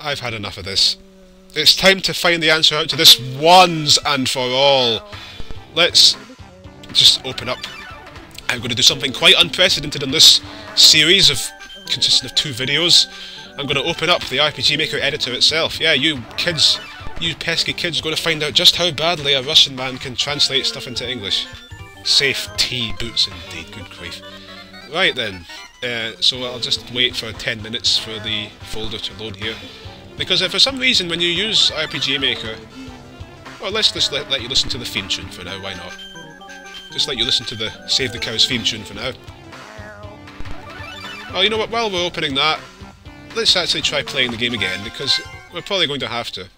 I've had enough of this. It's time to find the answer out to this once and for all. Let's just open up. I'm going to do something quite unprecedented in this series of consisting of two videos. I'm going to open up the RPG Maker editor itself. Yeah, you kids, you pesky kids are going to find out just how badly a Russian man can translate stuff into English. Safe tea boots indeed, good grief. Right then, uh, so I'll just wait for 10 minutes for the folder to load here. Because for some reason when you use RPG Maker, well let's just let, let you listen to the theme tune for now, why not? Just let you listen to the Save the Cows theme tune for now. Well, you know what, while we're opening that, let's actually try playing the game again, because we're probably going to have to.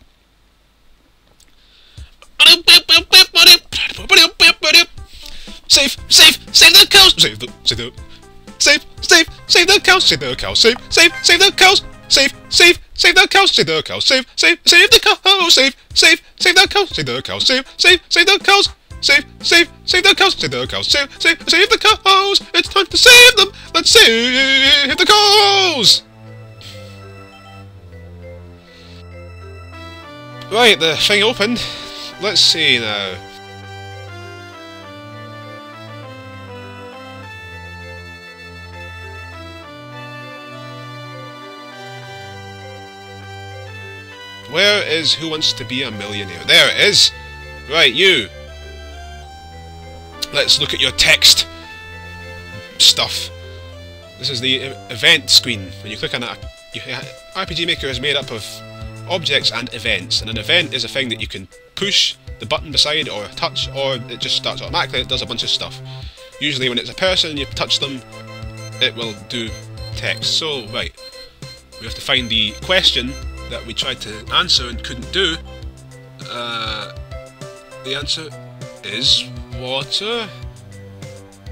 Save, save, save the cows! Save the, save the, save, save, save the cows! Save the cows! Save, save, save the cows! Save, save, save the cows! Save the cows! Save, save, save the cows! Save, save, save the cows! Save the cows! Save, save, save the cows! Save, save, save the cows! Save the cows! Save, save, save the cows! It's time to save them! Let's save the cows! Right, the thing opened. Let's see now. Where is Who Wants to Be a Millionaire? There it is! Right, you! Let's look at your text stuff. This is the event screen. When you click on it, you, RPG Maker is made up of objects and events, and an event is a thing that you can push the button beside or touch, or it just starts automatically, it does a bunch of stuff. Usually when it's a person and you touch them, it will do text. So, right, we have to find the question that we tried to answer and couldn't do, uh, the answer is water.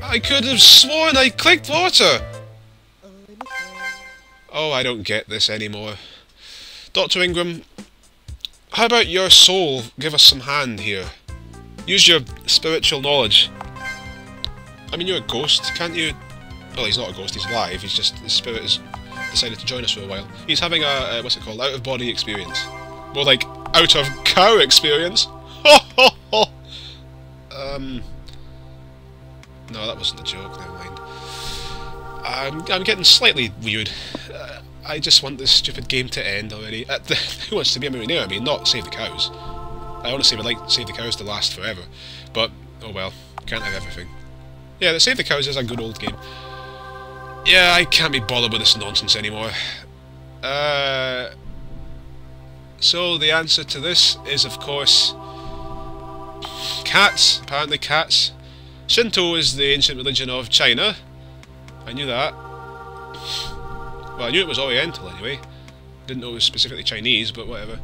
I could have sworn I clicked water! Oh, I don't get this anymore. Dr. Ingram, how about your soul give us some hand here? Use your spiritual knowledge. I mean, you're a ghost, can't you... Well, he's not a ghost, he's alive, he's just... his spirit is decided to join us for a while. He's having a, uh, what's it called, out-of-body experience. More like, out-of-cow experience! um... No, that wasn't a joke, never mind. I'm, I'm getting slightly weird. Uh, I just want this stupid game to end already. Uh, the, who wants to be a millionaire? I mean, not Save the Cows. I honestly would like Save the Cows to last forever. But, oh well, can't have everything. Yeah, Save the Cows is a good old game. Yeah, I can't be bothered with this nonsense anymore. Uh, so the answer to this is, of course, cats. Apparently cats. Shinto is the ancient religion of China. I knew that. Well, I knew it was Oriental anyway. Didn't know it was specifically Chinese, but whatever.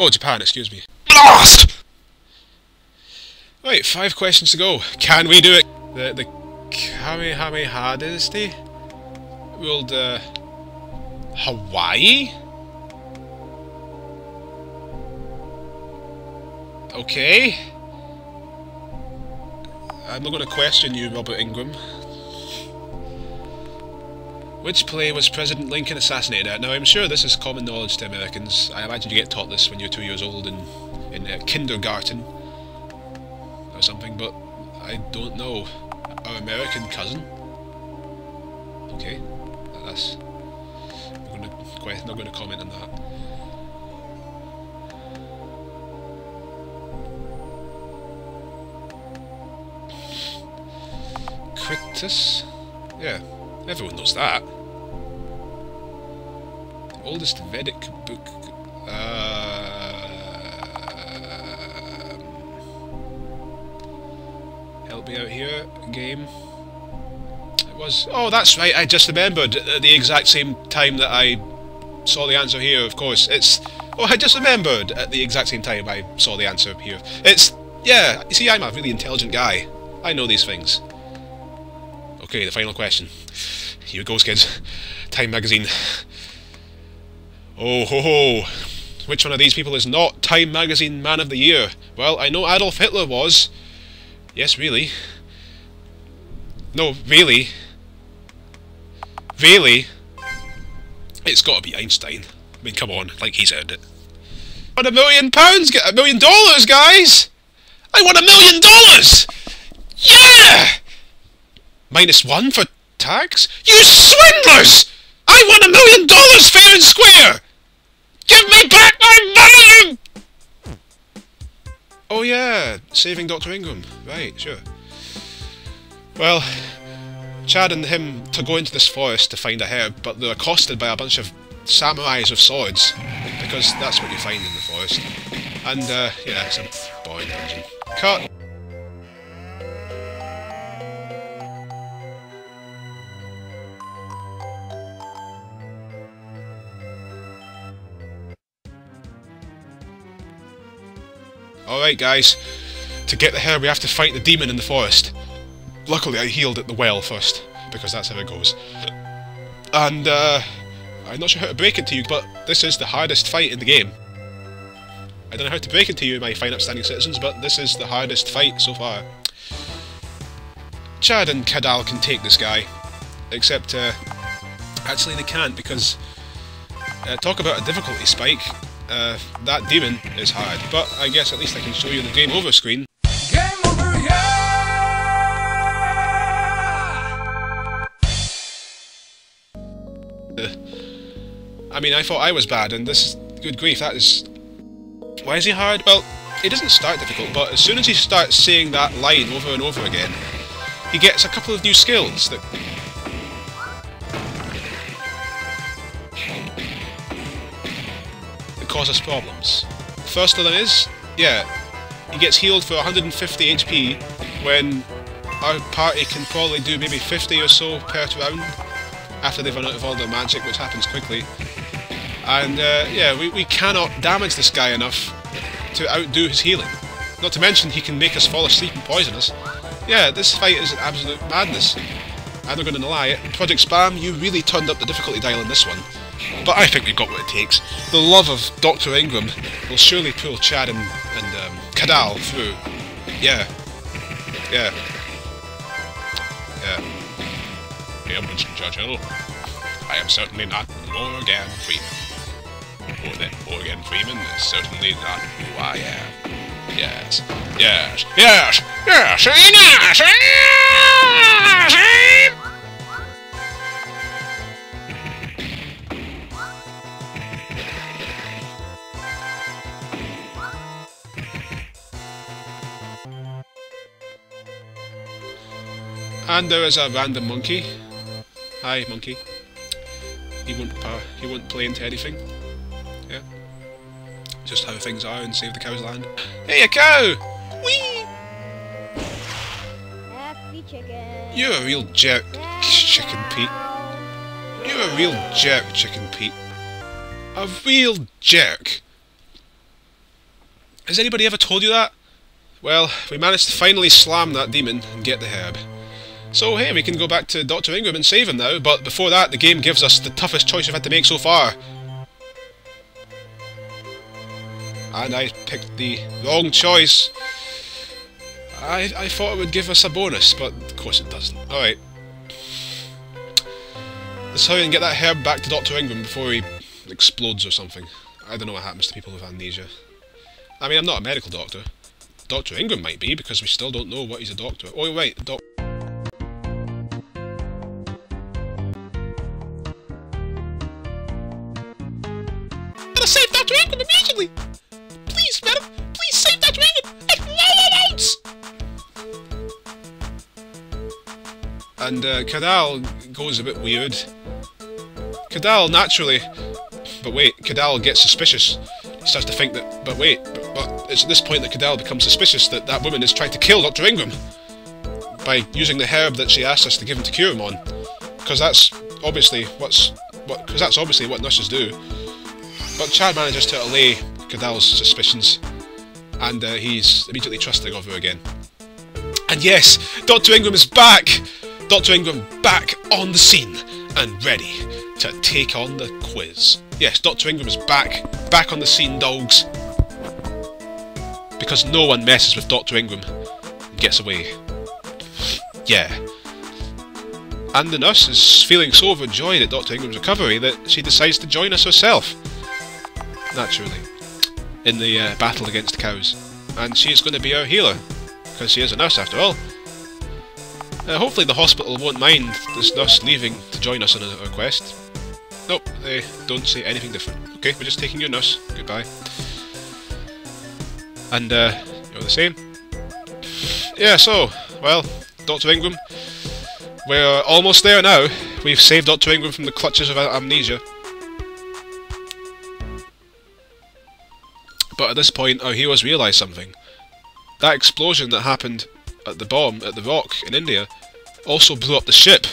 Oh, Japan, excuse me. Blast! Right, five questions to go. Can we do it? The, the Kamehameha dynasty ruled uh, Hawaii? Okay. I'm not going to question you, Robert Ingram. Which play was President Lincoln assassinated at? Now, I'm sure this is common knowledge to Americans. I imagine you get taught this when you're two years old in, in uh, kindergarten or something, but I don't know. Our American cousin? Okay, that's... I'm gonna, not going to comment on that. Critus? Yeah, everyone knows that. The oldest Vedic book... Uh, out here, game. It was... Oh, that's right, I just remembered at the exact same time that I saw the answer here, of course. It's... Oh, I just remembered at the exact same time I saw the answer here. It's... Yeah, you see, I'm a really intelligent guy. I know these things. Okay, the final question. Here goes, kids. Time magazine. Oh ho ho! Which one of these people is not Time magazine Man of the Year? Well, I know Adolf Hitler was. Yes, really. No, really. really, it's got to be Einstein. I mean, come on, like he's earned it. Want a million pounds? Get a million dollars, guys! I want a million dollars! Yeah! Minus one for tax? You swindlers! I want a million dollars fair and square! Give me back my money! Oh yeah, saving Dr. Ingram. Right, sure. Well, Chad and him to go into this forest to find a herb, but they're accosted by a bunch of samurais with swords, because that's what you find in the forest. And, uh, yeah, it's a boring dungeon. Cut! Alright guys, to get the herb we have to fight the demon in the forest. Luckily I healed at the well first, because that's how it goes. And, uh, I'm not sure how to break it to you, but this is the hardest fight in the game. I don't know how to break it to you, my fine upstanding citizens, but this is the hardest fight so far. Chad and Kadal can take this guy, except, uh, actually they can't, because, uh, talk about a difficulty spike, uh, that demon is hard, but I guess at least I can show you the game over screen. Game over, yeah! I mean, I thought I was bad, and this is... Good grief, that is... Why is he hard? Well, it doesn't start difficult, but as soon as he starts saying that line over and over again, he gets a couple of new skills that... that cause us problems. First of them is, yeah, he gets healed for 150 HP when our party can probably do maybe 50 or so per round after they've run out of all their magic, which happens quickly. And uh, yeah, we, we cannot damage this guy enough to outdo his healing. Not to mention he can make us fall asleep and poison us. Yeah, this fight is an absolute madness. I'm not going to lie, Project Spam, you really turned up the difficulty dial in this one. But I think we've got what it takes. The love of Dr. Ingram will surely pull Chad and, and um, Kadal through. Yeah. Yeah. Yeah. Here, Winston Churchill. I am certainly not Morgan Freeman. Or that Morgan Freeman is certainly not who I am. Yes, Yes, yes, yes, yes, yes, yes! And there is a random monkey. Hi, monkey. He won't he won't play into anything. Yeah. Just how things are and save the cow's land. Hey, a cow! Whee! Happy chicken. You're a real jerk, Chicken Pete. You're a real jerk, Chicken Pete. A real jerk. Has anybody ever told you that? Well, we managed to finally slam that demon and get the herb. So hey, we can go back to Dr. Ingram and save him now, but before that the game gives us the toughest choice we've had to make so far. And I picked the wrong choice. I, I thought it would give us a bonus, but of course it doesn't. Alright. Let's hurry and get that herb back to Dr. Ingram before he explodes or something. I don't know what happens to people with amnesia. I mean, I'm not a medical doctor. Dr. Ingram might be, because we still don't know what he's a doctor. Oh, right, doc Immediately! Please, madam! Please save Dr. Ingram! At no amounts! And uh, Kadal goes a bit weird. Kadal naturally... But wait, Kadal gets suspicious. He starts to think that... But wait, but, but it's at this point that Kadal becomes suspicious that that woman is trying to kill Dr. Ingram by using the herb that she asked us to give him to cure him on. Because that's obviously what's... what Because that's obviously what nurses do. But Chad manages to allay Kadal's suspicions, and uh, he's immediately trusting of her again. And yes, Dr. Ingram is back! Dr. Ingram back on the scene and ready to take on the quiz. Yes, Dr. Ingram is back, back on the scene, dogs. Because no one messes with Dr. Ingram and gets away. Yeah. and the nurse is feeling so overjoyed at Dr. Ingram's recovery that she decides to join us herself. Naturally. In the uh, battle against cows. And she is going to be our healer, because she is a nurse after all. Uh, hopefully the hospital won't mind this nurse leaving to join us on a, a quest. Nope, they don't say anything different. Okay, we're just taking your nurse. Goodbye. And, uh, you're the same. Yeah, so, well, Dr. Ingram, we're almost there now. We've saved Dr. Ingram from the clutches of amnesia. But at this point, our heroes realise something. That explosion that happened at the bomb at the rock in India also blew up the ship.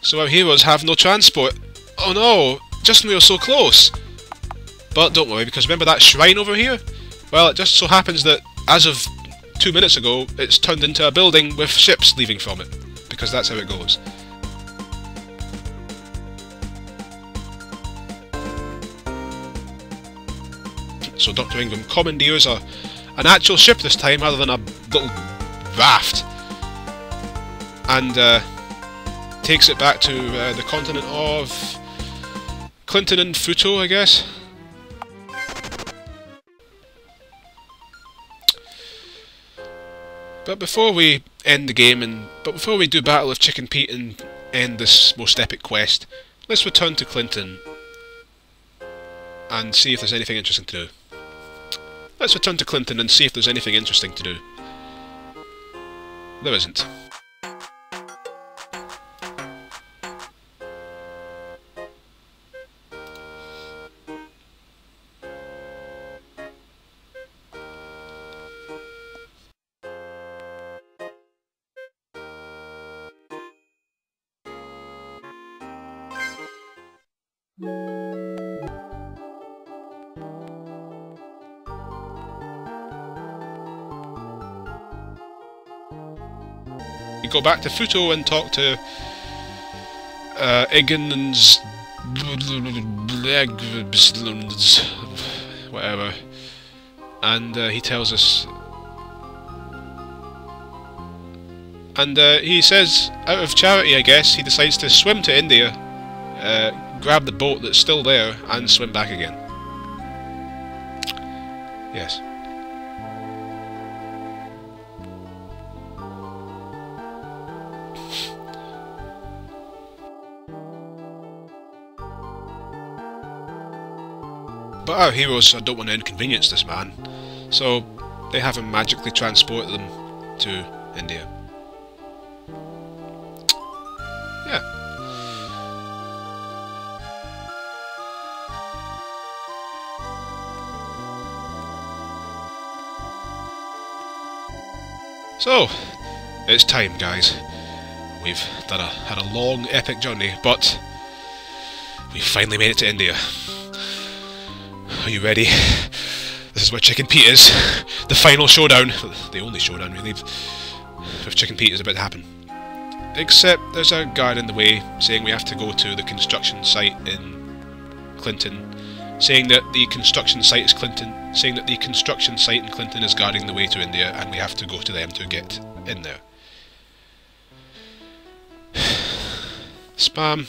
So our heroes have no transport. Oh no! Just when we were so close! But don't worry, because remember that shrine over here? Well, it just so happens that, as of two minutes ago, it's turned into a building with ships leaving from it. Because that's how it goes. So Dr. Ingram commandeers a, an actual ship this time rather than a little raft. And uh, takes it back to uh, the continent of Clinton and Futo, I guess. But before we end the game, and but before we do Battle of Chicken Pete and end this most epic quest, let's return to Clinton and see if there's anything interesting to do. Let's return to Clinton and see if there's anything interesting to do. There isn't. We go back to Futo and talk to uh, Egan's whatever, and uh, he tells us, and uh, he says, out of charity, I guess, he decides to swim to India, uh, grab the boat that's still there, and swim back again. But our heroes I don't want to inconvenience this man, so they have him magically transport them to India. Yeah. So, it's time, guys. We've done a, had a long, epic journey, but we finally made it to India. Are you ready? This is where Chicken Pete is. The final showdown. The only showdown, really, with Chicken Pete is about to happen. Except there's a guard in the way saying we have to go to the construction site in Clinton. Saying that the construction site is Clinton. Saying that the construction site in Clinton is guarding the way to India and we have to go to them to get in there. Spam.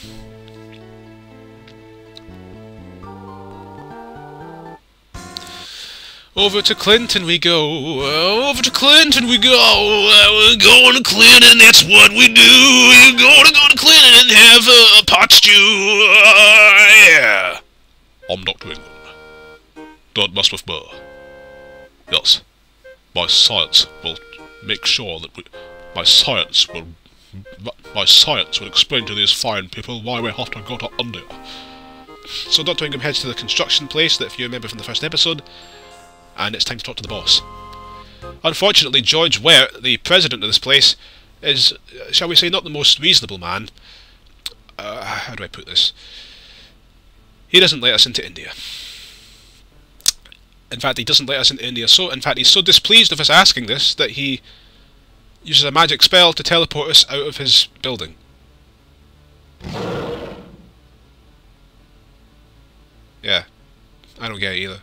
Over to Clinton we go. Uh, over to Clinton we go. Uh, we're going to Clinton, that's what we do. We're going to go to Clinton and have a pot stew. Uh, yeah. I'm Dr. England. Don't mess with me. Yes. My science will make sure that we... My science will... My science will explain to these fine people why we have to go to India. So Dr. Ingram heads to the construction place that if you remember from the first episode, and it's time to talk to the boss. Unfortunately, George Wert, the president of this place, is, shall we say, not the most reasonable man. Uh, how do I put this? He doesn't let us into India. In fact, he doesn't let us into India. So, in fact, he's so displeased of us asking this that he uses a magic spell to teleport us out of his building. Yeah, I don't get it either.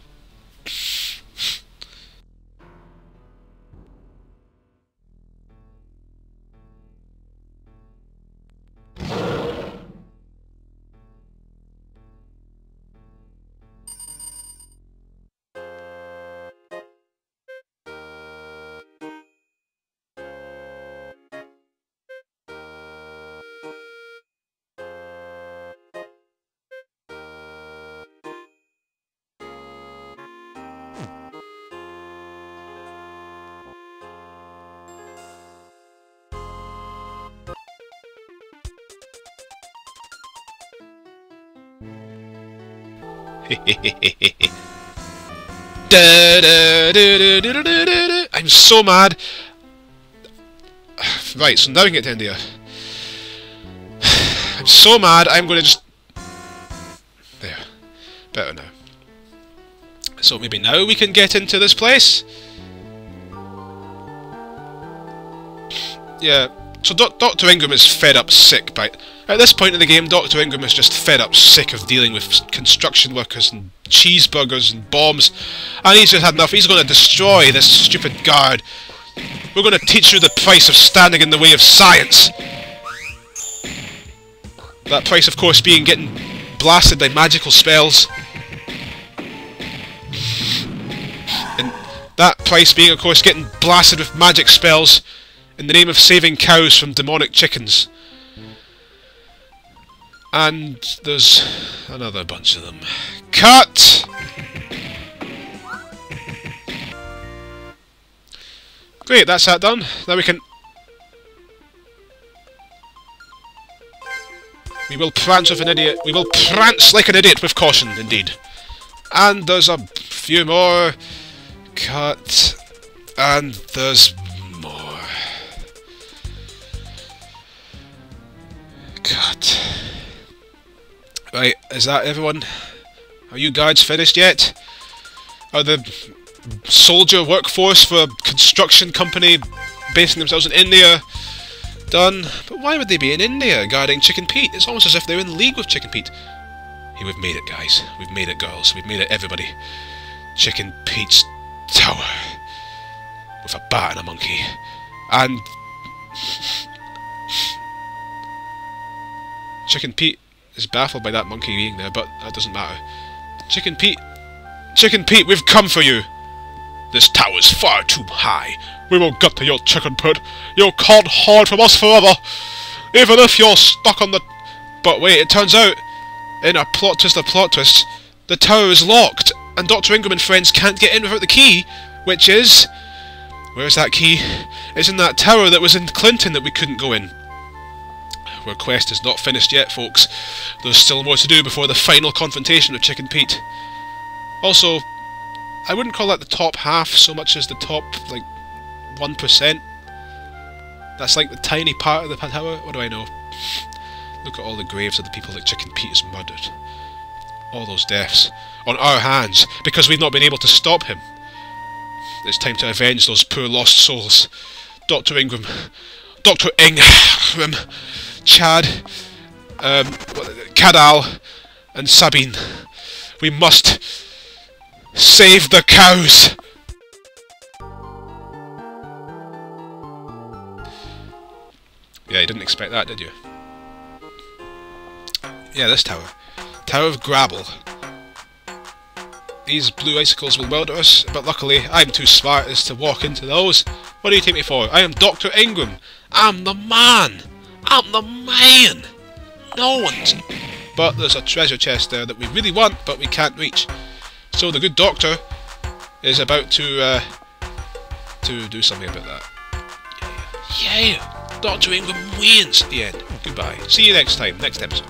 you I'm so mad. Right, so now we can get to India. I'm so mad, I'm going to just... There. Better now. So maybe now we can get into this place? Yeah, so Do Dr. Ingram is fed up sick by... At this point in the game, Dr. Ingram is just fed up sick of dealing with construction workers and cheeseburgers and bombs. And he's just had enough. He's going to destroy this stupid guard. We're going to teach you the price of standing in the way of science. That price, of course, being getting blasted by magical spells. And that price being, of course, getting blasted with magic spells in the name of saving cows from demonic chickens. And there's another bunch of them. Cut! Great, that's that done. Now we can... We will prance with an idiot. We will prance like an idiot with caution, indeed. And there's a few more. Cut. And there's more. Cut. Right, is that everyone? Are you guards finished yet? Are the soldier workforce for a construction company basing themselves in India done? But why would they be in India guarding Chicken Pete? It's almost as if they're in league with Chicken Pete. Hey, we've made it, guys. We've made it, girls. We've made it, everybody. Chicken Pete's tower. With a bat and a monkey. And... Chicken Pete is baffled by that monkey being there, but that doesn't matter. Chicken Pete... Chicken Pete, we've come for you! This tower's far too high. We will get to your chicken pit. You can't hide from us forever. Even if you're stuck on the... But wait, it turns out, in a plot twist of plot twist, the tower is locked, and Dr. Ingram and friends can't get in without the key, which is... Where's that key? It's in that tower that was in Clinton that we couldn't go in. Our quest is not finished yet, folks. There's still more to do before the final confrontation with Chicken Pete. Also, I wouldn't call that the top half so much as the top, like, 1%. That's like the tiny part of the tower. What do I know? Look at all the graves of the people that Chicken Pete has murdered. All those deaths. On our hands, because we've not been able to stop him. It's time to avenge those poor lost souls. Dr. Ingram. Dr. Ingram. Chad. Um, Kadal. And Sabine. We must save the cows! Yeah, you didn't expect that, did you? Yeah, this tower. Tower of Grabble. These blue icicles will welder us, but luckily I'm too smart as to walk into those. What do you take me for? I am Dr. Ingram. I'm the man. I'm the man. No one's... But there's a treasure chest there that we really want, but we can't reach. So the good doctor is about to uh, to do something about that. Yeah, Yeah Doctor Ingram wins. at The end. Goodbye. See you next time, next episode.